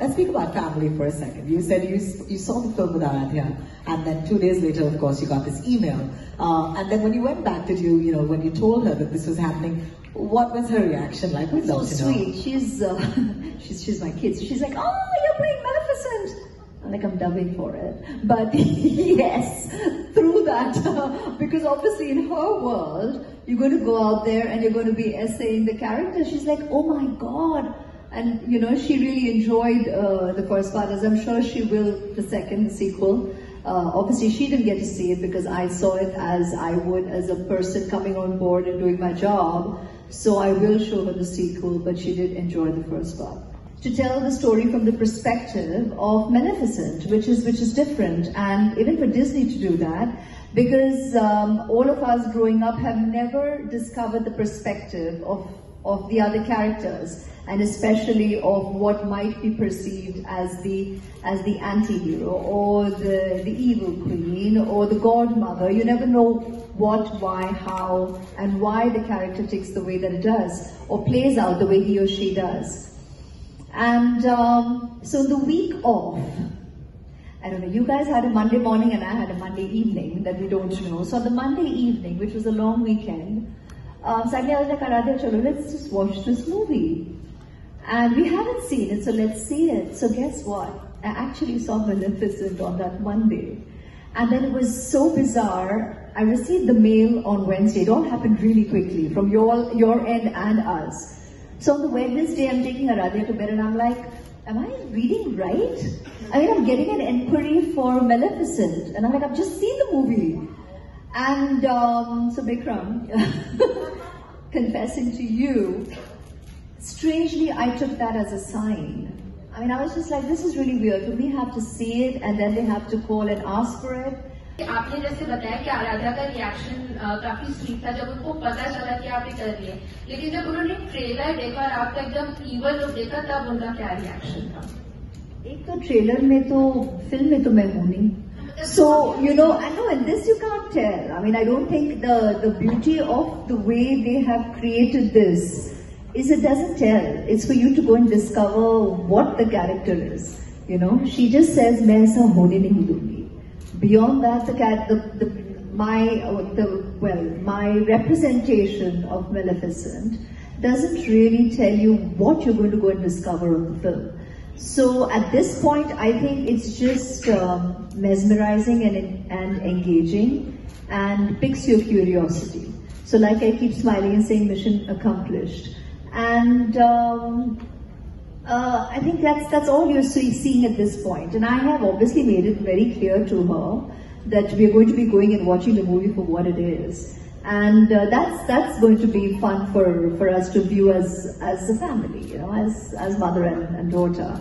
Let's speak about family for a second. You said you, you saw the film with Aaradhya, and then two days later, of course, you got this email. Uh, and then when you went back, did you, you know, when you told her that this was happening, what was her reaction like? We'd so love to sweet. know. She's, uh, she's, she's my kid. So she's like, oh, you're playing Maleficent. I'm like, I'm dubbing for it. But yes, through that, because obviously in her world, you're going to go out there and you're going to be essaying the character. She's like, oh my God. And, you know, she really enjoyed uh, the first part, as I'm sure she will the second, sequel. Uh, obviously, she didn't get to see it because I saw it as I would as a person coming on board and doing my job. So I will show her the sequel, but she did enjoy the first part. To tell the story from the perspective of Maleficent, which is which is different, and even for Disney to do that, because um, all of us growing up have never discovered the perspective of of the other characters and especially of what might be perceived as the as the anti-hero or the, the evil queen or the godmother. You never know what, why, how and why the character takes the way that it does or plays out the way he or she does. And um, so the week off, I don't know, you guys had a Monday morning and I had a Monday evening that we don't know. So the Monday evening, which was a long weekend, um, suddenly I was like, Aaradhya, let's just watch this movie. And we haven't seen it, so let's see it. So guess what? I actually saw Maleficent on that Monday. And then it was so bizarre. I received the mail on Wednesday. It all happened really quickly from your, your end and us. So on the Wednesday, I'm taking Aaradhya to bed and I'm like, am I reading right? I mean, I'm getting an inquiry for Maleficent. And I'm like, I've just seen the movie. And um, so Bikram, confessing to you, strangely I took that as a sign. I mean, I was just like, this is really weird. Do we have to see it and then they have to call and ask for it? आपने जैसे बताया कि आराध्या का reaction काफ़ी sweet था जब उनको पता चला कि आपने कर लिए लेकिन जब उन्होंने ट्रेलर देखा और आपका एकदम ईवल लुक देखा तब उनका क्या रिएक्शन था एक तो ट्रेलर में तो फ़िल्म में तो मैं हूँ नहीं So, you know, I know in this you can't tell. I mean, I don't think the, the beauty of the way they have created this is it doesn't tell. It's for you to go and discover what the character is. You know, she just says, Main hone. Beyond that, the, cat, the, the my uh, the well my representation of Maleficent doesn't really tell you what you're going to go and discover in the film. So at this point, I think it's just um, mesmerizing and, and engaging and piques your curiosity. So like I keep smiling and saying mission accomplished. And um, uh, I think that's, that's all you're seeing at this point. And I have obviously made it very clear to her that we're going to be going and watching the movie for what it is. And uh, that's that's going to be fun for, for us to view as as a family, you know, as as mother and, and daughter.